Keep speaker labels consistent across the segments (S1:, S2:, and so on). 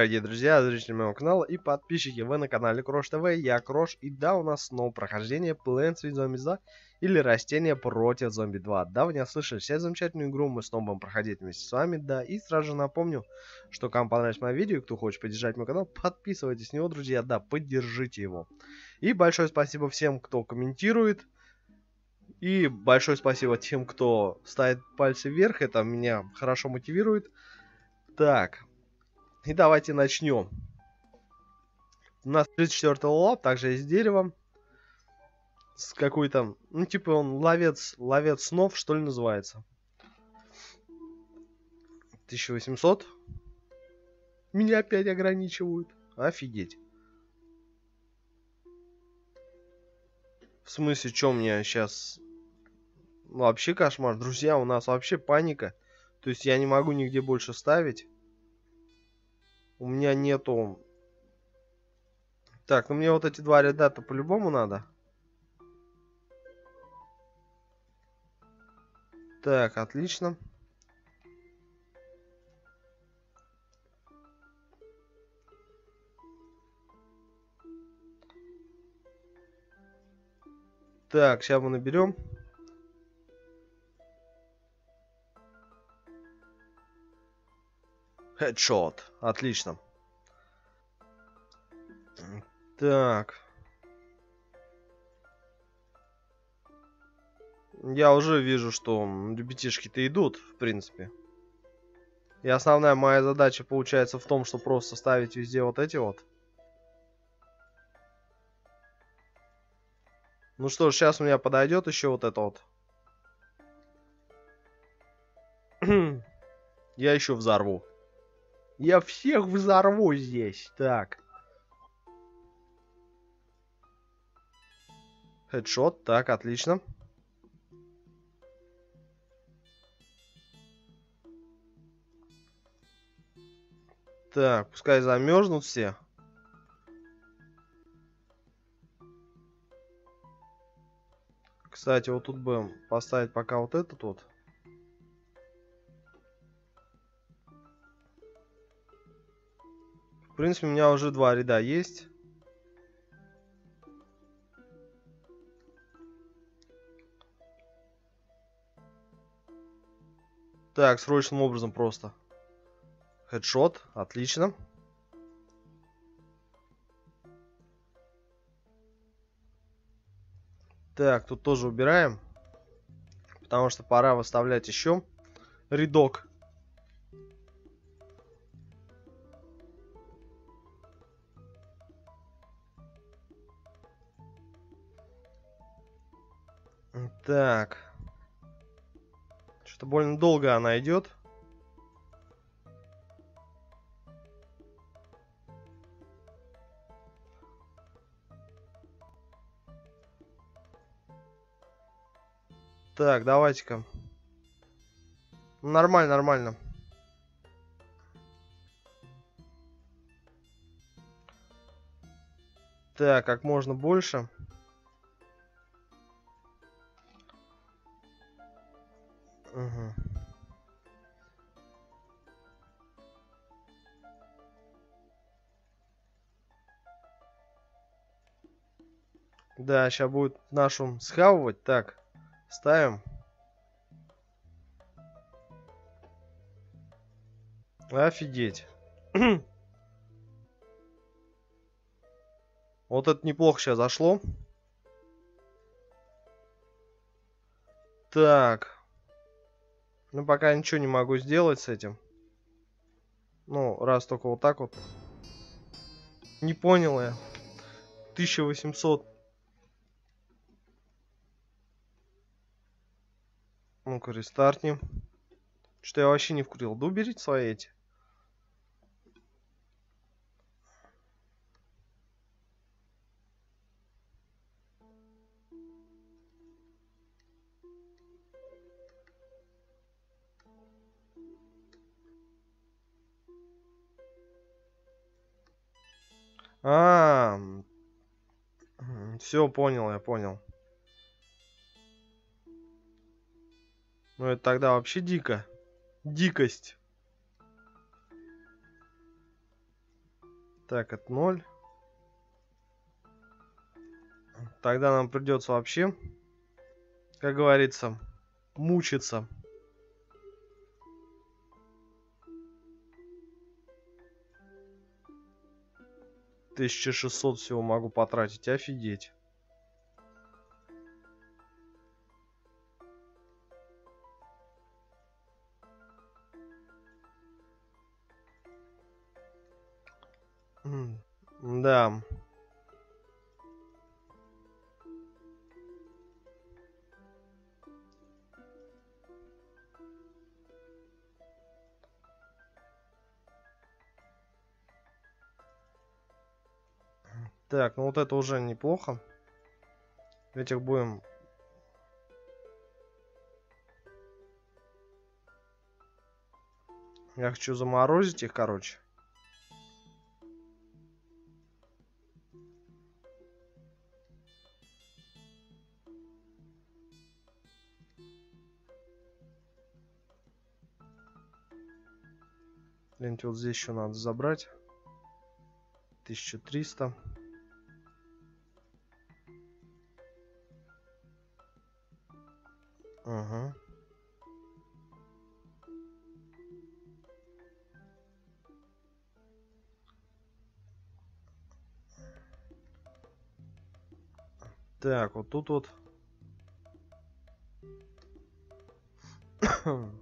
S1: дорогие друзья, зрители моего канала и подписчики, вы на канале Крош ТВ, я Крош, и да, у нас снова прохождение Plants vs Zombies 2 или Растения против Зомби 2. Да, вы не слышали, вся замечательную игру мы снова будем проходить вместе с вами, да, и сразу же напомню, что кому понравилось мое видео, кто хочет поддержать мой канал, подписывайтесь на него, друзья, да, поддержите его. И большое спасибо всем, кто комментирует, и большое спасибо тем, кто ставит пальцы вверх, это меня хорошо мотивирует. Так, и давайте начнем. У нас 34 лап, также есть дерево. С какой-то, ну типа он ловец, ловец снов, что ли называется. 1800. Меня опять ограничивают. Офигеть. В смысле, что мне сейчас... Вообще кошмар. Друзья, у нас вообще паника. То есть я не могу нигде больше ставить. У меня нету... Так, ну мне вот эти два ряда-то по-любому надо. Так, отлично. Так, сейчас мы наберем. Хедшот. Отлично. Так. Я уже вижу, что ребятишки-то идут, в принципе. И основная моя задача получается в том, что просто ставить везде вот эти вот. Ну что ж, сейчас у меня подойдет еще вот это вот. Я еще взорву. Я всех взорву здесь. Так. Хедшот. Так, отлично. Так, пускай замерзнут все. Кстати, вот тут будем поставить пока вот этот вот. Принципе, у меня уже два ряда есть. Так, срочным образом просто. Хедшот, отлично. Так, тут тоже убираем. Потому что пора выставлять еще рядок. Так. Что-то больно долго она идет. Так, давайте-ка. Нормально, нормально. Так, как можно больше. Да, сейчас будет нашу схавывать. Так, ставим. Офигеть. вот это неплохо сейчас зашло. Так. Ну, пока ничего не могу сделать с этим. Ну, раз только вот так вот. Не понял я. 1800. Ну-ка, рестартнем. Что я вообще не вкурил. Да уберите свои эти. А, все понял, я понял. Ну это тогда вообще дико. Дикость. Так, это 0. Тогда нам придется вообще, как говорится, мучиться. Тысяча шестьсот всего могу потратить, офигеть. Да. Так, ну вот это уже неплохо. Этих будем... Я хочу заморозить их, короче. Блин, вот здесь еще надо забрать. 1300. Ага. Так, вот тут вот.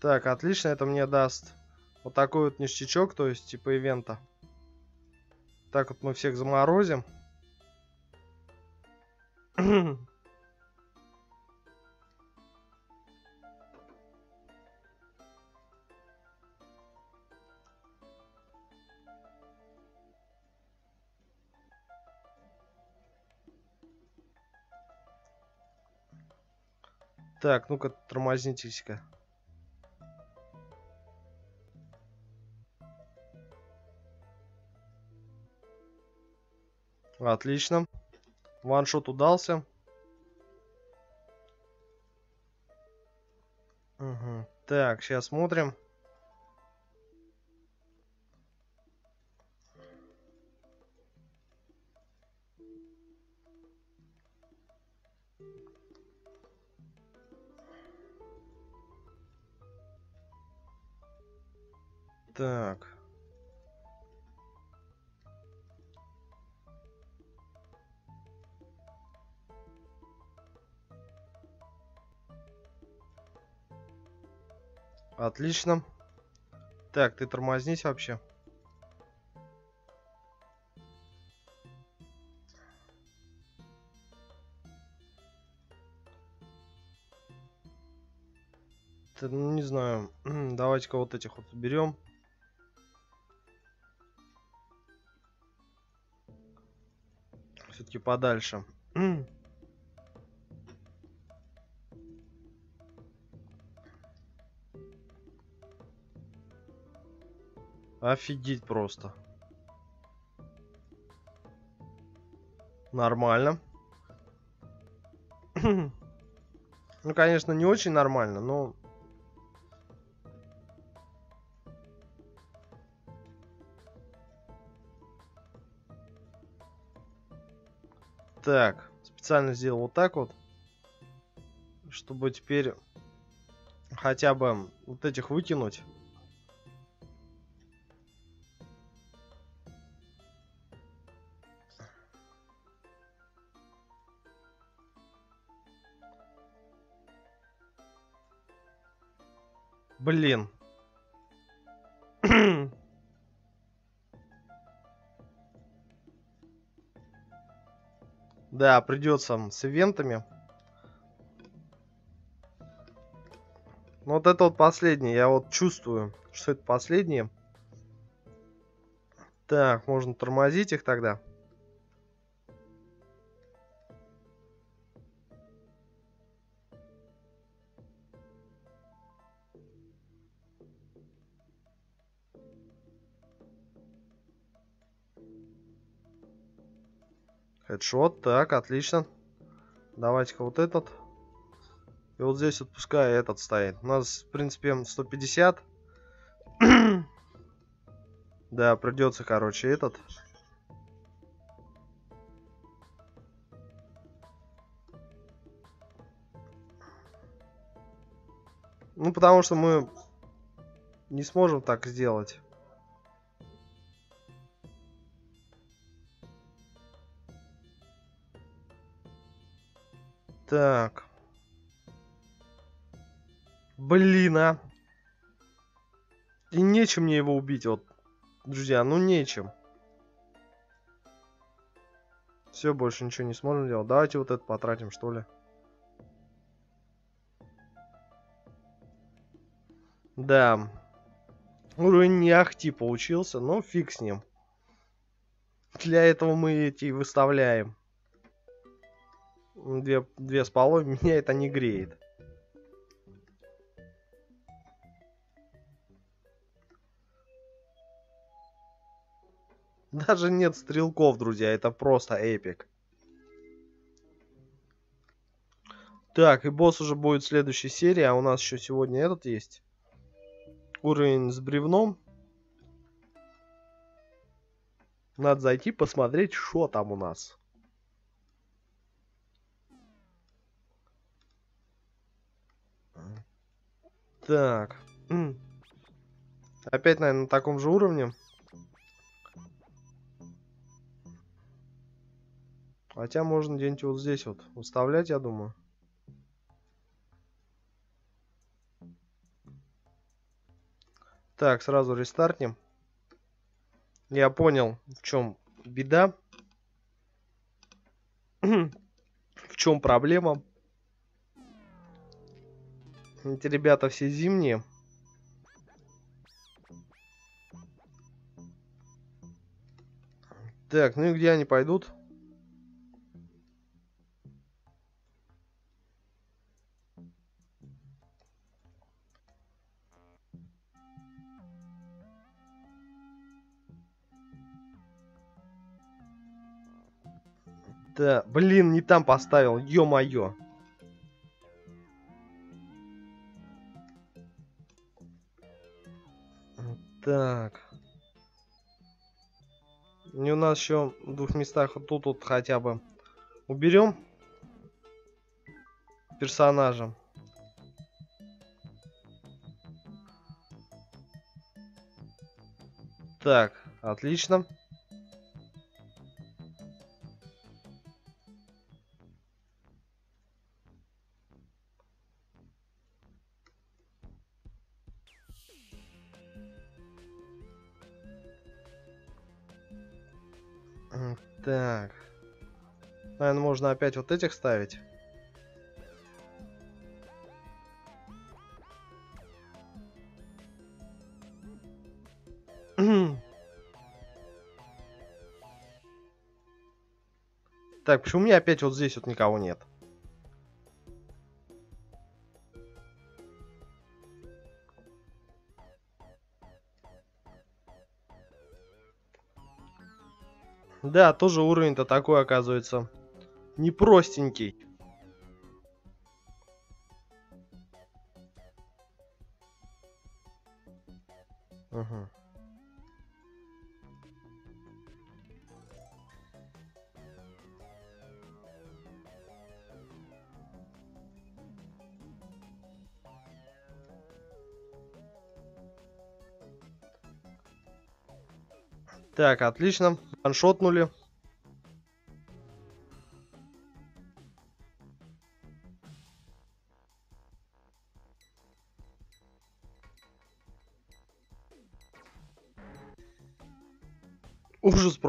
S1: Так, отлично, это мне даст вот такой вот ништячок, то есть типа ивента. Так вот мы всех заморозим. Так, ну-ка, тормознитесь-ка. Отлично. Ваншот удался. Угу. Так, сейчас смотрим. Так. Отлично. Так, ты тормознись вообще. Ну, не знаю. Давайте-ка вот этих вот берем. Все-таки подальше. Офигеть просто. Нормально. ну, конечно, не очень нормально, но... Так, специально сделал вот так вот. Чтобы теперь хотя бы вот этих выкинуть. Блин. да, придется с ивентами. Вот это вот последнее. Я вот чувствую, что это последнее. Так, можно тормозить их тогда. Хедшот, так, отлично. Давайте-ка вот этот. И вот здесь вот пускай этот стоит. У нас, в принципе, 150. да, придется, короче, этот. Ну, потому что мы не сможем так сделать. Так. Блин, а. И нечем мне его убить, вот. Друзья, ну нечем. Все, больше ничего не сможем делать. Давайте вот это потратим, что ли. Да. Уровень не ахти получился, но фиг с ним. Для этого мы эти выставляем. Две, две с половиной, меня это не греет. Даже нет стрелков, друзья, это просто эпик. Так, и босс уже будет в следующей серии, а у нас еще сегодня этот есть. Уровень с бревном. Надо зайти посмотреть, что там у нас. Так. Опять, наверное, на таком же уровне. Хотя можно где-нибудь вот здесь вот выставлять, я думаю. Так, сразу рестартнем. Я понял, в чем беда. в чем проблема. Эти ребята все зимние. Так, ну и где они пойдут? Да, блин, не там поставил, ё-моё. Нас еще в двух местах вот тут вот хотя бы уберем персонажа. Так, отлично. Можно опять вот этих ставить. Так, почему у меня опять вот здесь вот никого нет? Да, тоже уровень-то такой, оказывается. Непростенький. Угу. Так, отлично. Ваншотнули.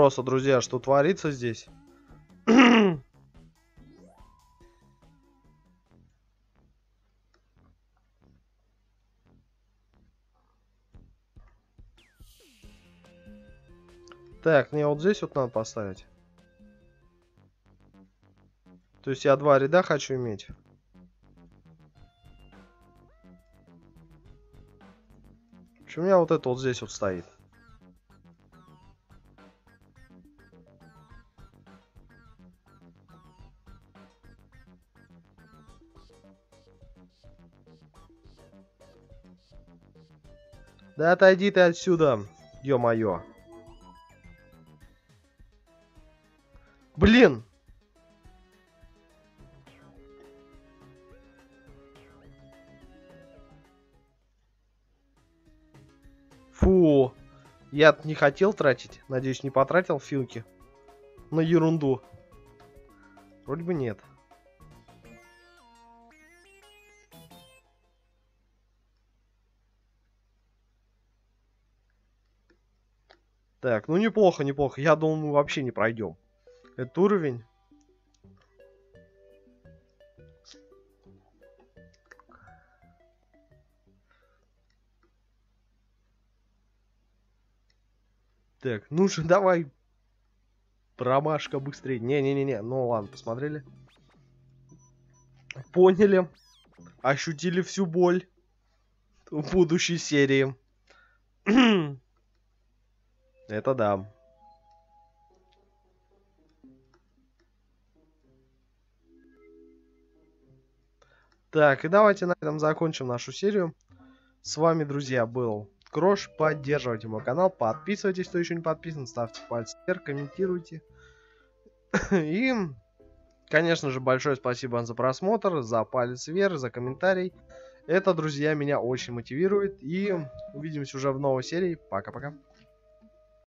S1: Просто, друзья, что творится здесь. Так, мне вот здесь вот надо поставить. То есть я два ряда хочу иметь. Почему у меня вот это вот здесь вот стоит? – Да отойди ты отсюда, ё-моё. Блин! Фу. Я не хотел тратить. Надеюсь, не потратил филки. На ерунду. Вроде бы нет. Так, ну неплохо, неплохо. Я думал, мы вообще не пройдем. Этот уровень. Так, ну же, давай. Промашка быстрее. Не-не-не-не. Ну ладно, посмотрели. Поняли. Ощутили всю боль в будущей серии. Это да. Так, и давайте на этом закончим нашу серию. С вами, друзья, был Крош. Поддерживайте мой канал, подписывайтесь, кто еще не подписан, ставьте пальцы вверх, комментируйте. И, конечно же, большое спасибо за просмотр, за палец вверх, за комментарий. Это, друзья, меня очень мотивирует. И увидимся уже в новой серии. Пока-пока.